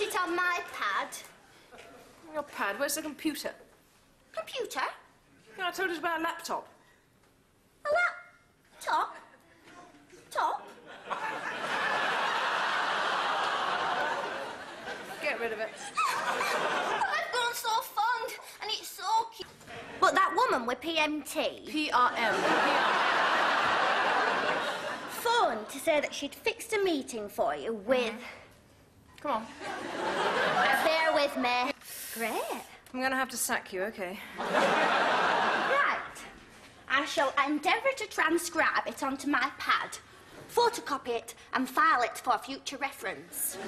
put it on my pad. Your pad, where's the computer? Computer? No, I told us about a laptop. A laptop? Top? Get rid of it. I've gone so fond, and it's so cute. But that woman with PMT PRM. phoned to say that she'd fixed a meeting for you with. Come on. Bear with me. Great. I'm gonna have to sack you, okay? Right. I shall endeavour to transcribe it onto my pad, photocopy it, and file it for future reference.